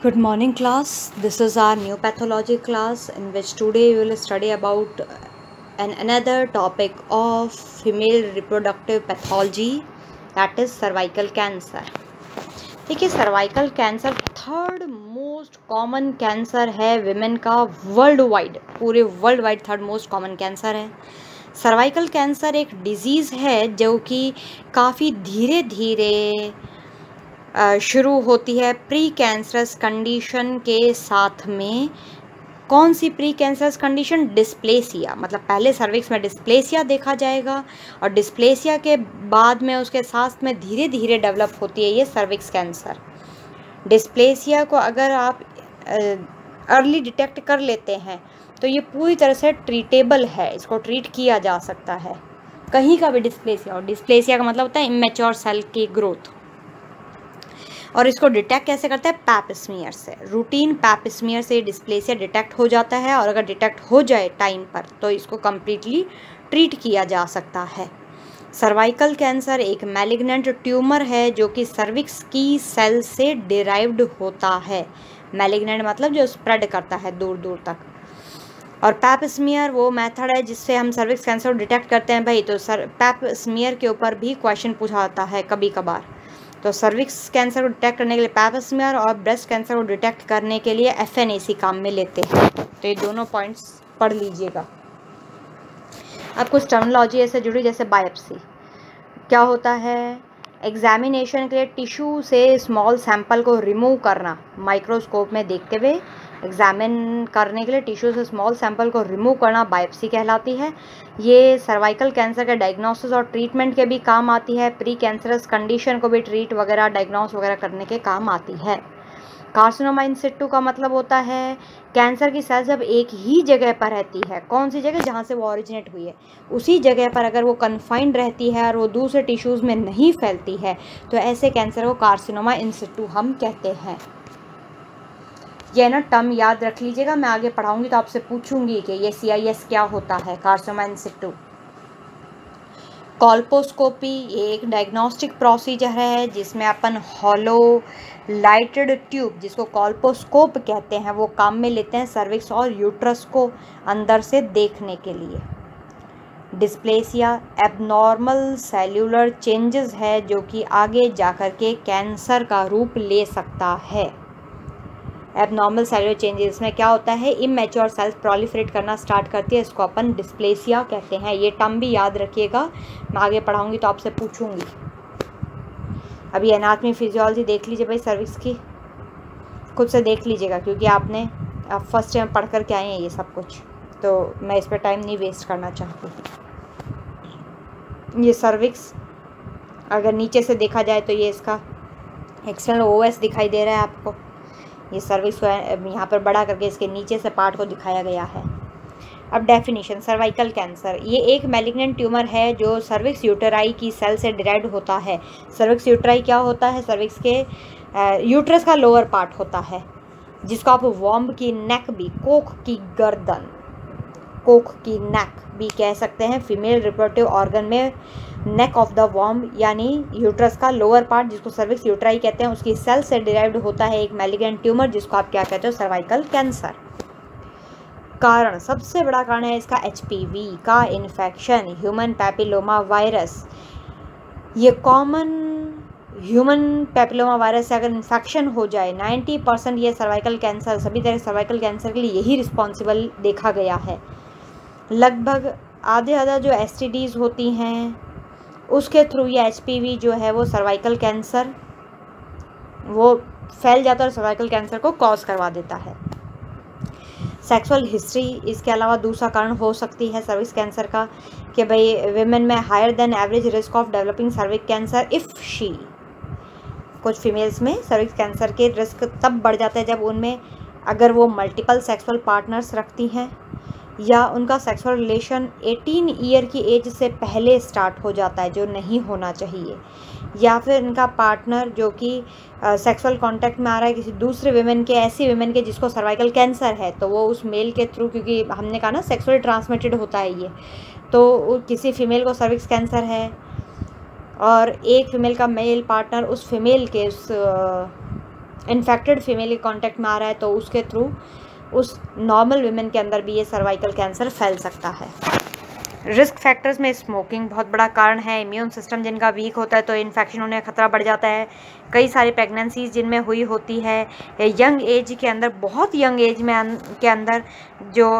Good morning, class. This is our new pathology class in which today we will study about an another topic of female reproductive pathology that is cervical cancer. Cervical cancer third most common cancer है women का world wide पूरे world wide third most common cancer है cervical cancer एक disease है जो कि काफ़ी धीरे धीरे शुरू होती है प्री कैंसरस कंडीशन के साथ में। कौन सी प्री कैंसरस कंडीशन डिस्प्लेसिया मतलब पहले सर्विक्स में डिस्प्लेसिया देखा जाएगा और डिस्प्लेसिया के बाद में उसके साथ में धीरे धीरे डेवलप होती है ये सर्विक्स कैंसर डिस्प्लेसिया को अगर आप अर्ली डिटेक्ट कर लेते हैं तो ये पूरी तरह से ट्रीटेबल है, इसको ट्रीट किया जा सकता है। कहीं का भी डिस्प्लेसिया और डिस्प्लेसिया का मतलब होता है इमेच्योर सेल की ग्रोथ और इसको डिटेक्ट कैसे करते हैं? पैप स्मीयर से। रूटीन पैप स्मीयर से डिस्प्लेसिया डिटेक्ट हो जाता है और अगर डिटेक्ट हो जाए टाइम पर तो इसको कम्प्लीटली ट्रीट किया जा सकता है। सर्वाइकल कैंसर एक मैलिग्नेंट ट्यूमर है जो कि सर्विक्स की सेल से डिराइव्ड होता है। मैलिग्नेंट मतलब जो स्प्रेड करता है दूर दूर तक। और पैप स्मीयर वो मेथड है जिससे हम सर्विक्स कैंसर डिटेक्ट करते हैं भाई। तो सर पैप स्मीयर के ऊपर भी क्वेश्चन पूछा जाता है कभी कभार तो सर्विक्स कैंसर को डिटेक्ट करने के लिए पैपस्मियर और ब्रेस्ट कैंसर को डिटेक्ट करने के लिए एफएनएसी काम में लेते हैं। तो ये दोनों पॉइंट्स पढ़ लीजिएगा। अब कुछ टर्मोलॉजी ऐसे जुड़ी, जैसे बायोप्सी क्या होता है? एग्जामिनेशन के लिए टिश्यू से स्मॉल सैंपल को रिमूव करना माइक्रोस्कोप में देखते हुए। एग्जामिन करने के लिए टिश्यू से स्मॉल सैंपल को रिमूव करना बायोप्सी कहलाती है। ये सर्वाइकल कैंसर के डायग्नोसिस और ट्रीटमेंट के भी काम आती है। प्री कैंसरस कंडीशन को भी ट्रीट वगैरह डायग्नोस वगैरह करने के काम आती है। कार्सिनोमा इन सिट्टू का मतलब होता है कैंसर की सेल जब एक ही जगह पर रहती है, कौन सी जगह? जहाँ से वो ओरिजिनेट हुई है। उसी जगह पर अगर वो कन्फाइंड रहती है और वो दूसरे टिश्यूज़ में नहीं फैलती है तो ऐसे कैंसर को कार्सिनोमा इन सिट्टू हम कहते हैं। ये ना टर्म याद रख लीजिएगा, मैं आगे पढ़ाऊँगी तो आपसे पूछूँगी कि ये एस क्या होता है कार्सोमा इंसिटू कॉल्पोस्कोपी एक डायग्नोस्टिक प्रोसीजर है जिसमें अपन हॉलो लाइटेड ट्यूब जिसको कॉल्पोस्कोप कहते हैं, वो काम में लेते हैं सर्विक्स और यूट्रस को अंदर से देखने के लिए। डिस्प्लेसिया एबनॉर्मल सेल्यूलर चेंजेस है जो कि आगे जाकर के कैंसर का रूप ले सकता है। एबनॉर्मल सेलुलर चेंजेस में क्या होता है? इमेच्योर सेल्स प्रोलिफरेट करना स्टार्ट करती है, इसको अपन डिस्प्लेसिया कहते हैं। ये टर्म भी याद रखिएगा। मैं आगे पढ़ाऊँगी तो आपसे पूछूँगी। अभी एनाटमी फिजियोलॉजी देख लीजिए भाई सर्विस की। खुद से देख लीजिएगा, क्योंकि आपने, आप फ़र्स्ट टाइम पढ़ कर के आए हैं ये सब कुछ। तो मैं इस पर टाइम नहीं वेस्ट करना चाहती। ये सर्विक्स अगर नीचे से देखा जाए तो ये इसका एक्सटर्नल ओएस दिखाई दे रहा है आपको। ये सर्विस यहाँ पर बड़ा करके इसके नीचे से पार्ट को दिखाया गया है। अब डेफिनेशन, सर्वाइकल कैंसर। ये एक मेलिग्नेंट ट्यूमर है जो सर्विक्स यूटराई की सेल से डिराइव होता है। सर्विक्स यूटराई क्या होता है? सर्विक्स के यूट्रस का लोअर पार्ट होता है, जिसको आप वॉम्ब की, नेक भी, कोख की गर्दन। कोख की नेक भी कह सकते हैं फीमेल रिप्रोडक्टिव ऑर्गन में नेक ऑफ़ द वॉर्म यानी यूट्रस का लोअर पार्ट जिसको सर्विक्स यूट्राई कहते हैं, उसकी सेल से डिराइव्ड होता है एक मेलिगेंट ट्यूमर जिसको आप क्या कहते हो सर्वाइकल कैंसर कारण, सबसे बड़ा कारण है इसका एचपीवी का इन्फेक्शन ह्यूमन पैपिलोमा वायरस ये कॉमन ह्यूमन पैपिलोमा वायरस से अगर इन्फेक्शन हो जाए 90 परसेंट ये सर्वाइकल कैंसर सभी तरह सर्वाइकल कैंसर के लिए यही रिस्पॉन्सिबल देखा गया है। लगभग आधे आधा जो एस होती हैं, उसके थ्रू ये एच जो है वो सर्वाइकल कैंसर वो फैल जाता है और सर्वाइकल कैंसर को कॉज करवा देता है। सेक्सुअल हिस्ट्री इसके अलावा दूसरा कारण हो सकती है सर्विस कैंसर का, कि भाई विमेन में higher than average risk of developing cervix cancer if she कुछ फीमेल्स में सर्विक्स कैंसर के रिस्क तब बढ़ जाता है जब उनमें अगर वो मल्टीपल सेक्सुअल पार्टनर्स रखती हैं। या उनका सेक्सुअल रिलेशन 18 ईयर की एज से पहले स्टार्ट हो जाता है, जो नहीं होना चाहिए। या फिर इनका पार्टनर जो कि सेक्सुअल कांटेक्ट में आ रहा है किसी दूसरे वेमेन के, ऐसी वेमेन के जिसको सर्वाइकल कैंसर है तो वो उस मेल के थ्रू क्योंकि हमने कहा ना सेक्सुअली ट्रांसमिटेड होता है ये तो किसी फीमेल को सर्विक्स कैंसर है और एक फीमेल का मेल पार्टनर उस फीमेल के उस इन्फेक्टेड फीमेल के कॉन्टेक्ट में आ रहा है तो उसके थ्रू उस नॉर्मल वीमेन के अंदर भी ये सर्वाइकल कैंसर फैल सकता है। रिस्क फैक्टर्स में स्मोकिंग बहुत बड़ा कारण है। इम्यून सिस्टम जिनका वीक होता है तो इन्फेक्शन होने का खतरा बढ़ जाता है। कई सारी प्रेगनेंसीज जिनमें हुई होती है। यंग एज के अंदर, बहुत यंग एज में के अंदर जो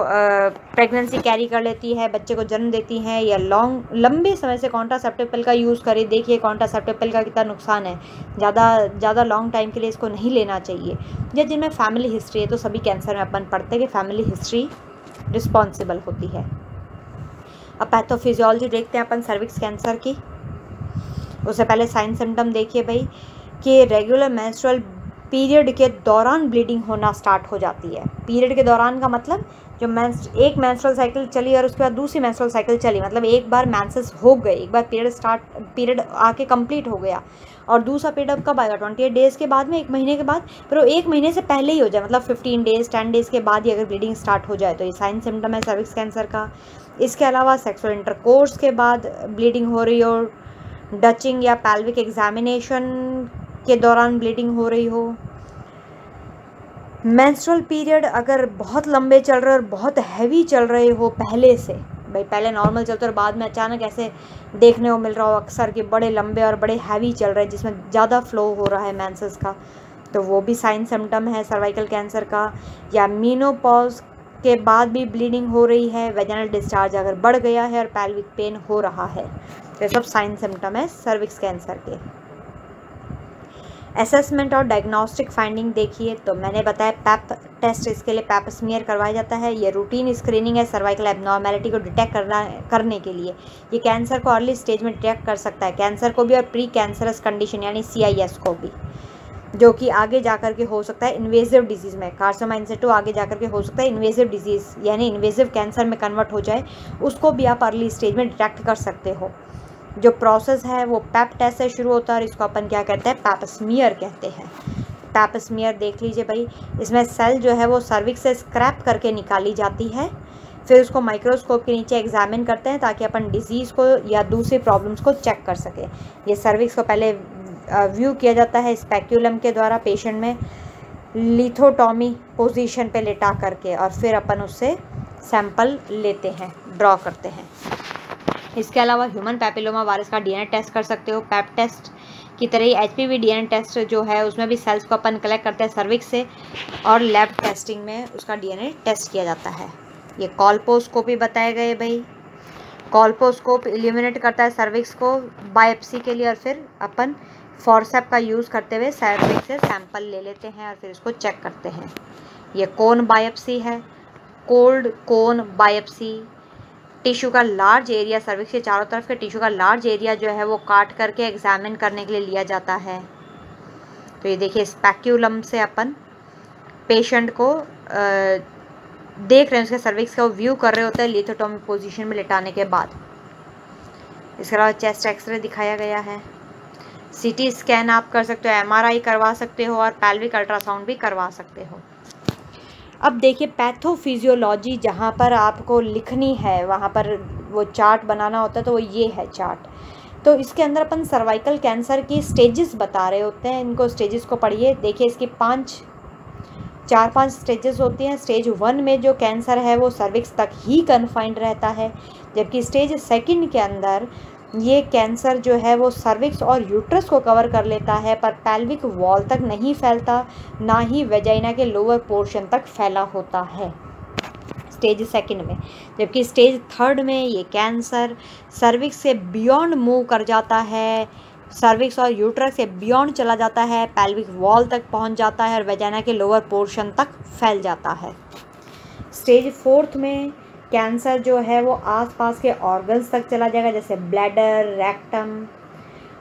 प्रेगनेंसी कैरी कर लेती है, बच्चे को जन्म देती हैं या लॉन्ग लंबे समय से कॉन्ट्रासेप्टिव पिल का यूज़ करें। देखिए कॉन्ट्रासेप्टिव पिल का कितना नुकसान है। ज़्यादा ज़्यादा लॉन्ग टाइम के लिए इसको नहीं लेना चाहिए। या जिनमें फैमिली हिस्ट्री है तो सभी कैंसर में अपन पढ़ते हैं कि फैमिली हिस्ट्री रिस्पॉन्सिबल होती है। अब पैथोफिजियोलॉजी देखते हैं अपन सर्विक्स कैंसर की। उससे पहले साइन सिम्टम देखिए भाई, कि रेगुलर मेंस्ट्रुअल पीरियड के दौरान ब्लीडिंग होना स्टार्ट हो जाती है। पीरियड के दौरान का मतलब जो मैंस एक मैंस्ट्रुअल साइकिल चली और उसके बाद दूसरी मैंस्ट्रुअल साइकिल चली मतलब एक बार मैंसेस हो गए, एक बार पीरियड स्टार्ट पीरियड आके कंप्लीट हो गया। और दूसरा पीरियड अब कब आएगा? ट्वेंटी एट डेज़ के बाद में, एक महीने के बाद? फिर वो एक महीने से पहले ही हो जाए मतलब फिफ्टीन डेज़ टेन डेज़ के बाद ही अगर ब्लीडिंग स्टार्ट हो जाए तो ये साइन सिम्टम है सर्विक्स कैंसर का। इसके अलावा सेक्सुअल इंटरकोर्स के बाद ब्लीडिंग हो रही हो, डचिंग या पैल्विक एग्जामिनेशन के दौरान ब्लीडिंग हो रही हो। मेंस्ट्रुअल पीरियड अगर बहुत लंबे चल रहे और बहुत हैवी चल रहे हो पहले से, भाई पहले नॉर्मल चलते और बाद में अचानक ऐसे देखने को मिल रहा हो अक्सर कि बड़े लंबे और बड़े हैवी चल रहे हैं, जिसमें ज़्यादा फ्लो हो रहा है मैंसेस का तो वो भी साइन सिम्टम है सर्वाइकल कैंसर का, या मीनोपॉज के बाद भी ब्लीडिंग हो रही है वेजनल डिस्चार्ज अगर बढ़ गया है और पैल्विक पेन हो रहा है तो ये सब साइन सिम्टम है सर्विक्स कैंसर के। असेसमेंट और डायग्नोस्टिक फाइंडिंग देखिए तो मैंने बताया पैप टेस्ट इसके लिए पैप स्मीयर करवाया जाता है। ये रूटीन स्क्रीनिंग है सर्वाइकल एबनॉर्मेलिटी को डिटेक्ट करना, करने के लिए। ये कैंसर को अर्ली स्टेज में डिटेक्ट कर सकता है। कैंसर को भी और प्री कैंसरस कंडीशन यानी सीआईएस को भी। जो कि आगे जा कर के हो सकता है इन्वेजिव डिज़ीज़ में। कार्सोमा इंसेटो आगे जा कर के हो सकता है इन्वेजिव डिज़ीज़ यानी इन्वेजिव कैंसर में कन्वर्ट हो जाए, उसको भी आप अर्ली स्टेज में डिटेक्ट कर सकते हो। जो प्रोसेस है, वो पैप टेस्ट से शुरू होता है और इसको अपन क्या कहते हैं पैपस्मियर कहते हैं। पैपस्मियर देख लीजिए भाई, इसमें सेल जो है, वो सर्विक्स से स्क्रैप करके निकाली जाती है। फिर उसको माइक्रोस्कोप के नीचे एग्जामिन करते हैं ताकि अपन डिज़ीज़ को या दूसरी प्रॉब्लम्स को चेक कर सकें। ये सर्विक्स को पहले व्यू किया जाता है स्पेक्यूलम के द्वारा पेशेंट में लिथोटॉमी पोजीशन पे लेटा करके और फिर अपन उससे सैंपल लेते हैं ड्रॉ करते हैं। इसके अलावा ह्यूमन पैपिलोमा वायरस का डीएनए टेस्ट कर सकते हो। पैप टेस्ट की तरह ही एच पी डीएनए टेस्ट जो है, उसमें भी सेल्स को अपन कलेक्ट करते हैं सर्विक्स से और लैब टेस्टिंग में उसका डीएनए टेस्ट किया जाता है। ये कॉल्पोस्कोपी बताए गए भाई। कॉल्पोस्कोप इल्यूमिनेट करता है सर्विक्स को बायोप्सी के लिए और फिर अपन फॉरसेप का यूज़ करते हुए सर्विक्स से सैंपल ले लेते हैं और फिर इसको चेक करते हैं। ये कौन बायोप्सी है। Cold cone biopsy. टिश्यू का लार्ज एरिया सर्विक्स के चारों तरफ़ के टिश्यू का लार्ज एरिया जो है वो काट करके एग्जामिन करने के लिए लिया जाता है। तो ये देखिए स्पैक्यूलम से अपन पेशेंट को आ, देख रहे हैं उसके सर्विक्स का व्यू कर रहे होते हैं लिथोटोमी पोजीशन में लेटाने के बाद। इसके अलावा चेस्ट एक्सरे दिखाया गया है। सीटी स्कैन आप कर सकते हो एमआरआई करवा सकते हो और पैल्विक अल्ट्रासाउंड भी करवा सकते हो। अब देखिए, पैथोफिजियोलॉजी जहाँ पर आपको लिखनी है, वहाँ पर वो चार्ट बनाना होता है तो वो ये है चार्ट। तो इसके अंदर अपन सर्वाइकल कैंसर की स्टेजेस बता रहे होते हैं। इनको स्टेजेस को पढ़िए। देखिए, इसकी पाँच, चार पाँच स्टेजेस होती हैं। स्टेज वन में जो कैंसर है, वो सर्विक्स तक ही कन्फाइंड रहता है, जबकि स्टेज सेकंड के अंदर ये कैंसर जो है वो सर्विक्स और यूट्रस को कवर कर लेता है, पर पैल्विक वॉल तक नहीं फैलता, ना ही वेजाइना के लोअर पोर्शन तक फैला होता है। स्टेज सेकंड में, जबकि स्टेज थर्ड में ये कैंसर सर्विक्स से बियॉन्ड मूव कर जाता है सर्विक्स और यूट्रस से बियॉन्ड चला जाता है पैल्विक वॉल तक पहुँच जाता है और वेजाइना के लोअर पोर्शन तक फैल जाता है। स्टेज फोर्थ में कैंसर जो है वो आसपास के ऑर्गन्स तक चला जाएगा, जैसे ब्लैडर रेक्टम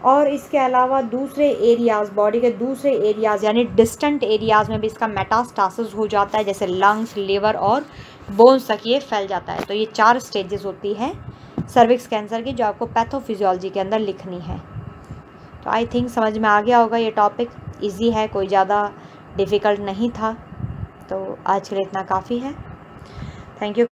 और इसके अलावा दूसरे एरियाज़ बॉडी के दूसरे एरियाज़ यानी डिस्टेंट एरियाज़ में भी इसका मेटास्टासिस हो जाता है, जैसे लंग्स लिवर और बोन्स तक ये फैल जाता है। तो ये चार स्टेजेस होती है सर्विक्स कैंसर की, जो आपको पैथोफिजियोलॉजी के अंदर लिखनी है। तो आई थिंक समझ में आ गया होगा ये टॉपिक ईजी है, कोई ज़्यादा डिफ़िकल्ट नहीं था। तो आज के लिए इतना काफ़ी है। Thank you